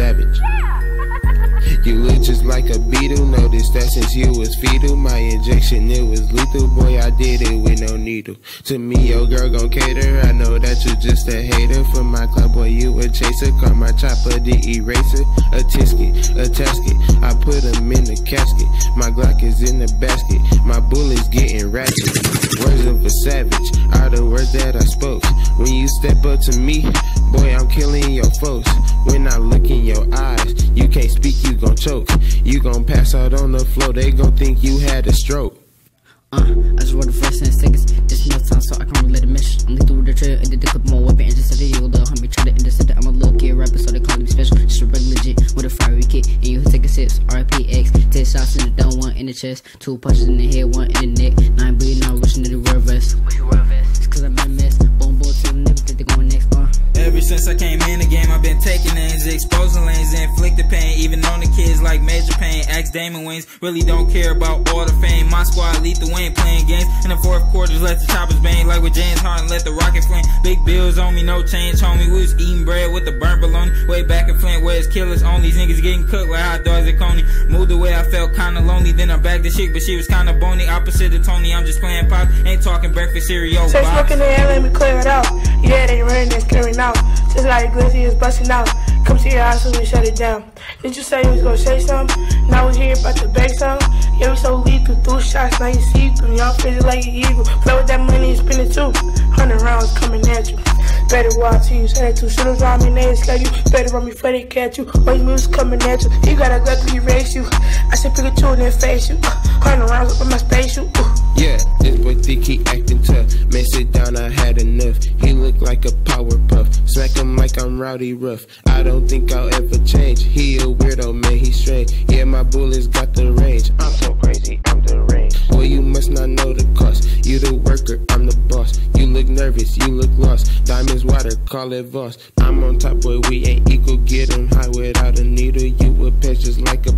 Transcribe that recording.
savage. You look just like a beetle, notice that since you was fetal My injection, it was lethal, boy, I did it with no needle. To me, your girl gon' cater, I know that you just a hater. For my club, boy, you a chaser, call my chopper the eraser. A tisket, a tasket, I put him in the casket. My Glock is in the basket, my bullets getting ratchet. Words of a savage, are the words that I spoke. When you step up to me, killing your folks. When I look in your eyes, you can't speak, you gon' choke. You gon' pass out on the floor, they gon' think you had a stroke. Uh, I just wrote the first 10 seconds. This no time, so I can't relate the message. I'm lethal the trail, and did the clip more weapon. And just said, yo, little homie, try to intercept it. I'm a little kid rapper, so they call me special. Just a regular legit with a fiery kick. And you take a sips, RPX. 10 shots in the dome, one in the chest. Two punches in the head, one in the neck. Nine bleeding, I'm wishing to the real vest. It's cause I'm a mess. Since I came in the game, I've been taking names, exposing lanes, inflicting pain, even on the kids like Major Payne. Axe Damon Wings, really don't care about all the fame. My squad lethal ain't playing games. In the fourth quarters, let the choppers bang, like with James Harden, let the rocket flame. Big bills on me, no change, homie. We was eating bread with the burnt baloney. Way back in Flint, where it's killers on these niggas getting cooked like hot dogs at Coney. Moved away, I felt kinda lonely, then I bagged the chick, but she was kinda bony. Opposite of Tony, I'm just playing pop, ain't talking breakfast cereal. Say smoking the air, let me clear it out. Yeah, they running, they screaming out. Just like Glizzy is busting out. Come to your house and we shut it down. Did you say you was gonna say something? Now we here about to bake something. Yeah, we so lethal, through shots, now you see through. Y'all feeling like you evil. Play with that money and spend it too. Hundred rounds coming at you. Better watch you say. Should have robbed me, they scare you. Better run me before they catch you. All you moves coming at you. You gotta go to erase you. I said pick a two and then face you. Hundred rounds up in my space you. Puff. Smack him like I'm rowdy rough. I don't think I'll ever change. He a weirdo, man, he strange. Yeah, my bullets got the range. I'm so crazy, I'm the range. Boy, you must not know the cost. You the worker, I'm the boss. You look nervous, you look lost. Diamonds water, call it Voss. I'm on top, boy, we ain't equal. Get 'em high without a needle. You a pet just like a